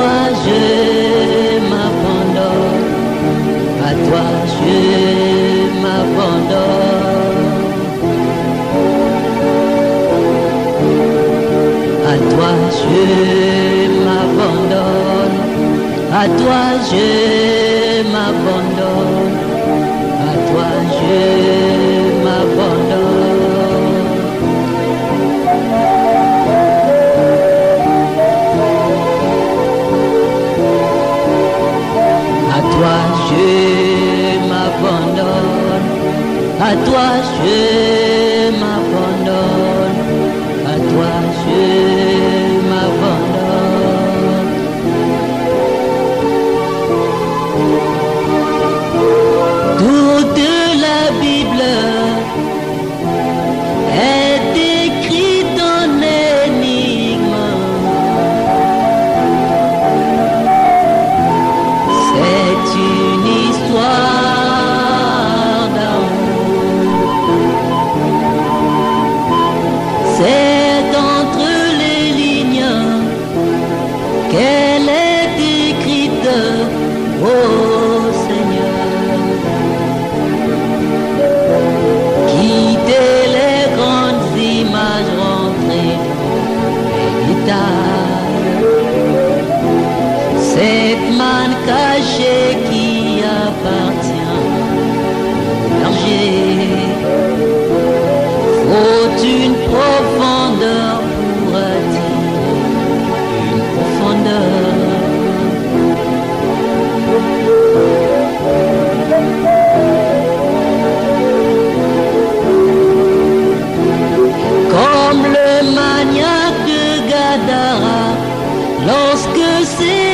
toi je m'abandonne, à toi je m'abandonne. À toi je m'abandonne, à toi je m'abandonne. caché qui appartient au berger. Faut une profondeur pour attirer une profondeur. Comme le maniaque de Gadara, lorsque c'est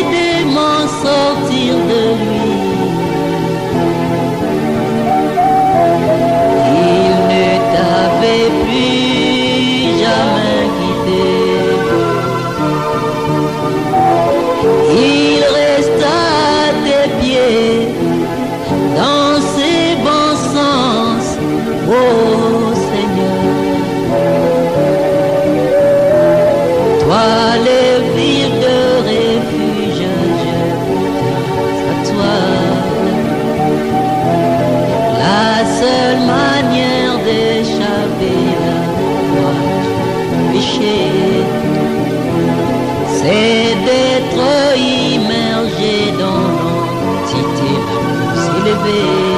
be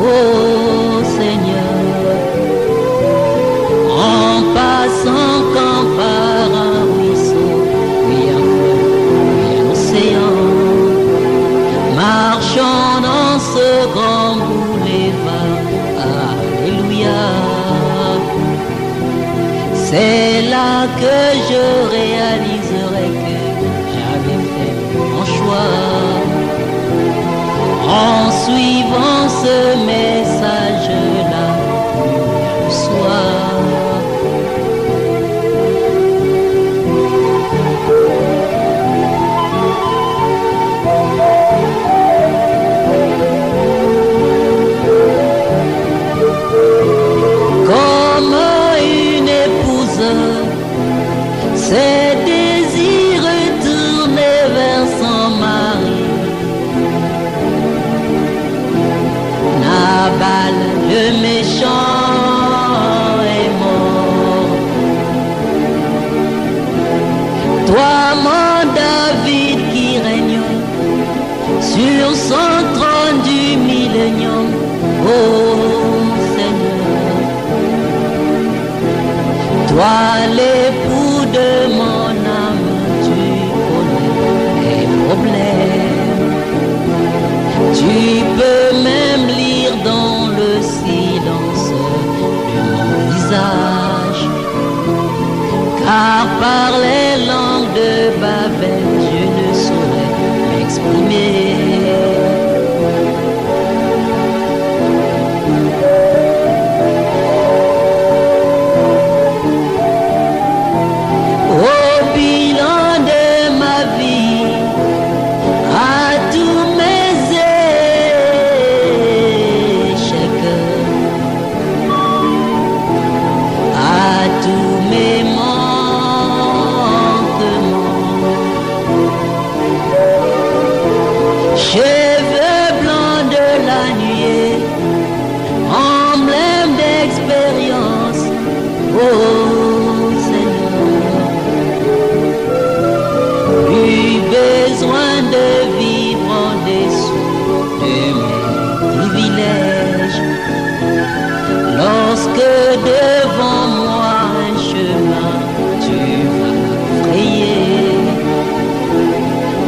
ô Seigneur, en passant quand par un ruisseau, puis un puis un océan, marchant dans ce grand boulevard, Alléluia, c'est là que je au centre du millénium. Oh Seigneur, toi l'époux de mon âme, tu connais les problèmes. Tu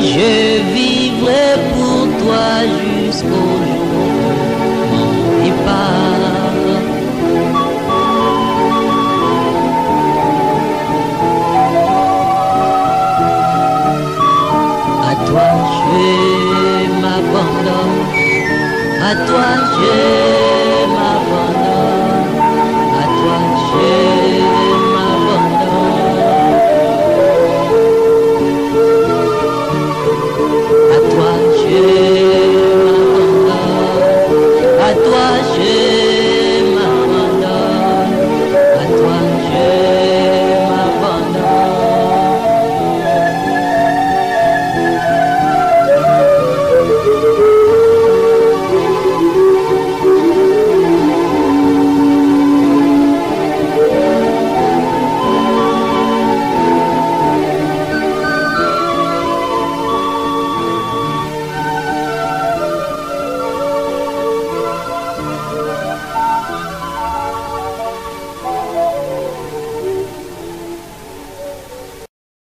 Je vivrai pour toi jusqu'au jour mon départ. À toi je m'abandonne, à toi je